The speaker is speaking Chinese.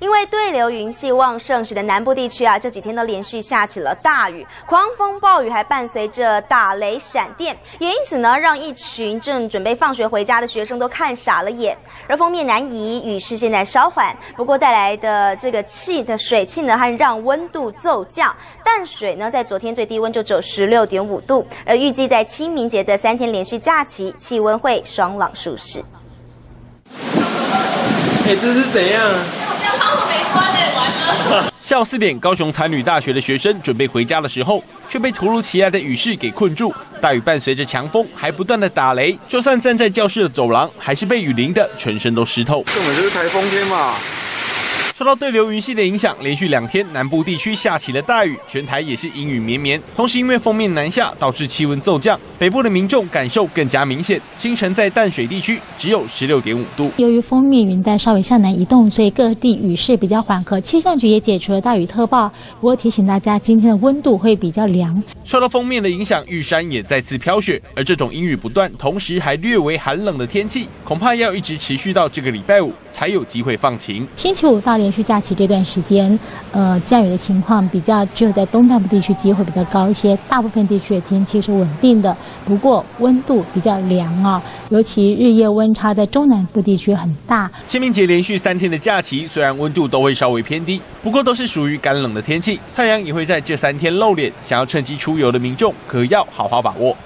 因为对流云系旺盛，使得南部地区啊这几天都连续下起了大雨，狂风暴雨还伴随着打雷闪电，也因此呢，让一群正准备放学回家的学生都看傻了眼。而封面南移，雨势现在稍缓，不过带来的这个气的水汽呢，还让温度骤降。淡水呢，在昨天最低温就只有十六点五度，而预计在清明节的三天连续假期，气温会爽朗舒适。哎，这是怎样？下午四点，高雄才女大学的学生准备回家的时候，却被突如其来的雨势给困住。大雨伴随着强风，还不断的打雷，就算站在教室的走廊，还是被雨淋的全身都湿透。根本就是台风天嘛。受到对流云系的影响，连续两天南部地区下起了大雨，全台也是阴雨绵绵。同时，因为锋面南下，导致气温骤降，北部的民众感受更加明显。清晨在淡水地区只有十六点五度。由于锋面云带稍微向南移动，所以各地雨势比较缓和。气象局也解除了大雨特报，不过提醒大家，今天的温度会比较凉。受到锋面的影响，玉山也再次飘雪，而这种阴雨不断，同时还略微寒冷的天气，恐怕要一直持续到这个礼拜五才有机会放晴。星期五到连续假期这段时间，呃，降雨的情况比较只有在东半部地区机会比较高一些，大部分地区的天气是稳定的，不过温度比较凉啊，尤其日夜温差在中南部地区很大。清明节连续三天的假期，虽然温度都会稍微偏低，不过都是属于干冷的天气，太阳也会在这三天露脸，想要趁机出游的民众可要好好把握。